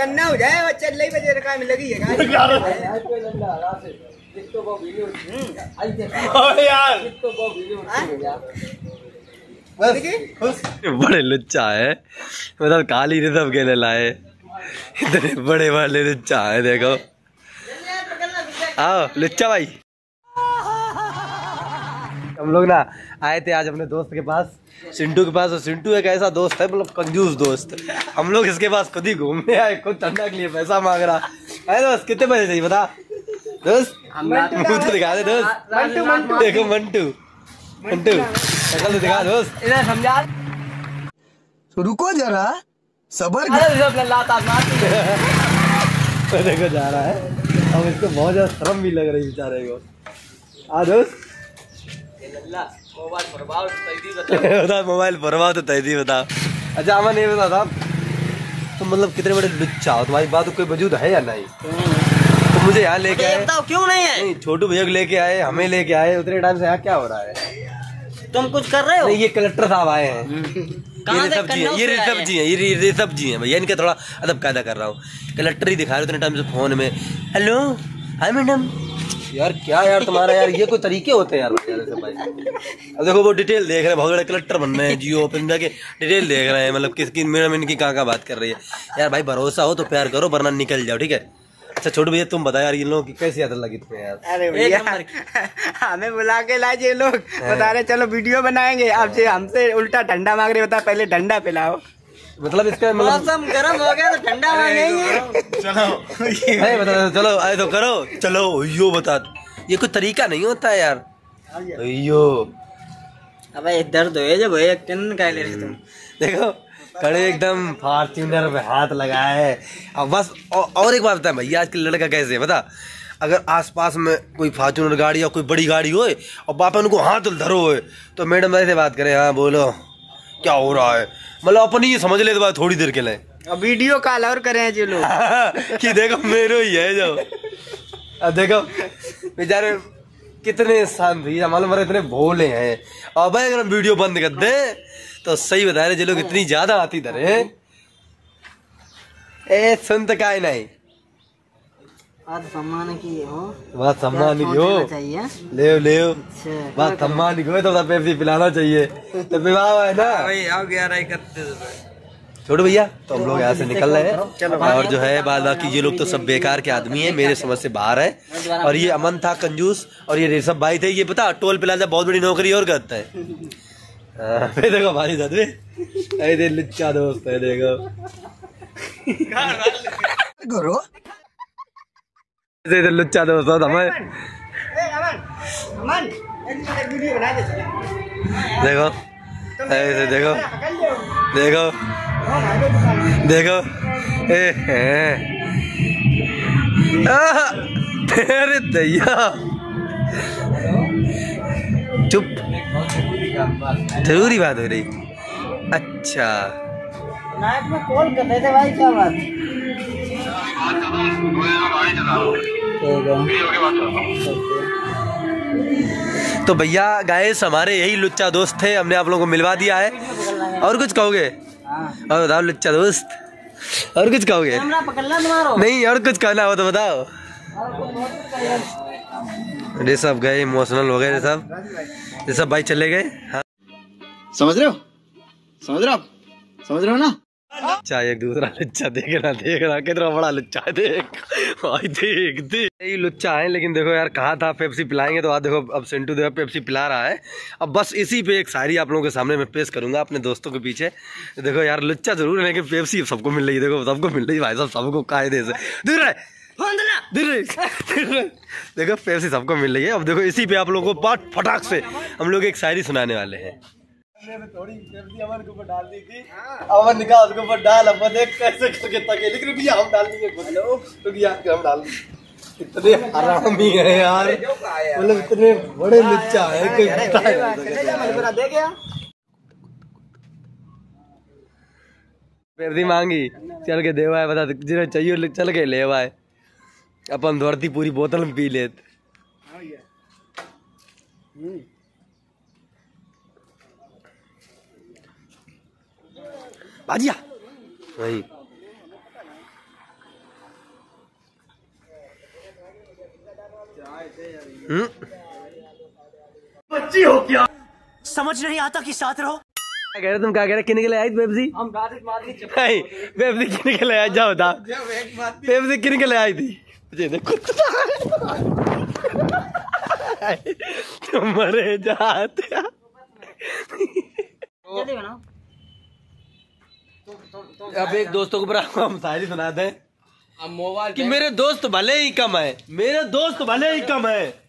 कन्ना हो जाए वो चल रही बजे काम लगी है अरे यार। बड़े लुच्चा है। मतलब काली रिज़र्व के लिए लाए। इतने बड़े वाले लुच्चा है देखो। आओ लुच्चा भाई। हम लोग ना आए थे आज अपने दोस्त के पास सिंटू के पास और सिंटू एक ऐसा दोस्त है मतलब कंजूस दोस्त। हम लोग इसके पास खुद ही घूमने आए खुद ठंडा के लिए पैसा मांग रहा। है दोस्त कितने पैसे चाहिए बता? दोस्त मुँह तो दिखा दे दोस्त। मंटू मंटू। देखो मंटू। मंटू शक्ल तो दिखा दोस्त। इधर समझा। रुको जरा सबर तो देखो जा रहा है। अब इसको बहुत ज़्यादा शर्म भी लग रही है बेचारे को। आ दोस्त। मोबाइल प्रभाव सही बता बता मोबाइल भरवा तो तैदी बता अच्छा अमन ये बता था। तो मतलब कितने बड़े लुच्चा हो? तुम्हारी बात कोई वजूद है या नहीं? तो मुझे यहाँ लेके आए। बताओ क्यों नहीं है? छोटू भैया को लेके आए हमें लेके आए। उतने टाइम से यहाँ क्या हो रहा है? तुम कुछ कर रहे हो? नहीं ये कलेक्टर साहब आए हैं। ये कहाँ से? ऋषभ जी हैं ये ऋषभ जी हैं? ये ऋषभ जी हैं भैया। इनके थोड़ा अदब कायदा कर रहा हूँ। कलेक्टर ही दिखा रहे उतने टाइम से फ़ोन में। हेलो? Hi madam. यार क्या यार तुम्हारा यार? ये कोई तरीके होते हैं यार भाई। अब देखो वो डिटेल देख रहे हैं बड़े कलेक्टर बन रहे हैं जियो ओपन जाके डिटेल देख रहे हैं मतलब किसकी मैडम इनकी कहाँ कहाँ बात कर रही है। यार भाई भरोसा हो तो प्यार करो वरना निकल जाओ ठीक है? अच्छा छोटू भैया तुम बताओ यार इन लोगों की कैसी आदत लगी तुम्हें यार? अरे भैया हमें बुला के लाए ये लोग। बता रहे चलो वीडियो बनाएँगे। आपसे हमसे उल्टा ठंडा मांग रहे बता पहले ठंडा पिलाओ। मतलब इसका मतलब मौसम गर्म हो गया तो ठंडा मांगेंगे है। बता चलो। आए तो करो। चलो यो बता। ये कोई तरीका नहीं होता यार। अयो। अबे दर्द हो जब भैया किन का ले रहे तुम। देखो खड़े एकदम फॉर्च्यूनर पे हाथ लगाए है। अब बस औ, और एक बात बता भैया आजकल लड़का कैसे है बता? अगर आसपास में कोई फॉर्च्यूनर गाड़ी या कोई बड़ी गाड़ी होए और बापा उनको हाथ धरो होए तो मैडम ऐसे बात करे हाँ बोलो। क्या हो रहा है? मतलब अपनी ही समझ ले तो बात थोड़ी देर के लिए। वीडियो कॉल और करे हैं जो लोग। कि देखो मेरो ही है जो अब देखो बेचारे कितने शांत भैया मालूम मेरे इतने भोले हैं। अब भाई अगर हम वीडियो बंद कर दे तो सही बता रहे जो लोग इतनी ज़्यादा आती धरे ए सुन तो काय नहीं। आज सम्मान की हो। बात सम्मान की हो। चाहिए। ले ले अच्छा बात सम्मान की हो तो पेप्सी पिलाना चाहिए। तो विवाह है ना? भाई आओ ग्यारह इकतीस छोड़ो भैया तो हम लोग यहाँ से निकल रहे हैं। और जो है बाद बाकी ये लोग तो सब बेकार के आदमी हैं मेरे समझ से बाहर है। और ये अमन था कंजूस और ये ऋषभ भाई थे ये पता टोल प्लाजा बहुत बड़ी नौकरी और करता है। हाँ, देखो भाई ये देख दोस्त है देखो। करो लुच्चा दोस्त हमें वीडियो बना दे देखो ऐसे देखो देखो देखो ए अरे दैया चुप ज़रूरी बात हो रही अच्छा नाइट में कॉल कर रहे थे भाई क्या बात तो भैया गाइस हमारे यही लुच्चा दोस्त थे हमने आप लोगों को मिलवा दिया है। और कुछ कहोगे? और बताओ लुच्चा दोस्त। और कुछ कहोगे? नहीं और कुछ कहना हो तो बताओ। ये सब गए इमोशनल हो गए सब। ये सब भाई चले गए। हाँ। समझ रहे हो? समझ रहे हो समझ रहे हो ना? अच्छा एक दूसरा लुच्चा देखना देखना कितना बड़ा लुच्चा है देख। भाई देख देख। यही लुच्चा है लेकिन देखो यार कहा था? पेप्सी पिलाएँगे तो आज देखो अब सेंटू देखो पेप्सी पिला रहा है। अब बस इसी पे एक शायरी आप लोगों के सामने मैं पेश करूँगा अपने दोस्तों के पीछे। देखो यार लुच्चा ज़रूर है लेकिन पेप्सी सबको मिल रही है। देखो सबको मिल रही है भाई साहब सबको कायदे से। दूर रहे। रहे, रहे। देखो पेप्सी सबको मिल रही है। अब देखो इसी पे आप लोगों को पाठ फटाक से हम लोग एक शायरी सुनाने वाले हैं। थोड़ी अमन के ऊपर डाल दी थी। अमन ने कहा उसके ऊपर डाल अब देख कैसे करके तके लेकिन भैया हम डाल देंगे। खुद तो यार हम डाल इतने हरामी है यार। मतलब इतने बड़े लुच्चा है कोई पता है दे मांगी चल के देवा है बता जिन्हें चाहिए चल के ले आए अपन धरती पूरी बोतल में पी लेत। बाजिया वही बच्ची हो क्या समझ नहीं आता कि साथ रहो। क्या कह रहे तुम? क्या कह रहे? किन के लिए आई बेबजी हम बेबजी किन के लिए आई जाओ बता बेबजी किन के लिए आई थी? मुझे कुत्ता। मरे जाते अब एक दोस्तों को बड़ा हम शायरी हैं अब मोबाइल कि मेरे दोस्त भले ही कम है। मेरे दोस्त भले ही कम है।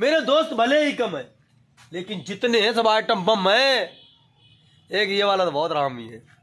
मेरे दोस्त भले ही कम है। लेकिन जितने हैं सब आइटम बम है। एक ये वाला तो बहुत रामी है।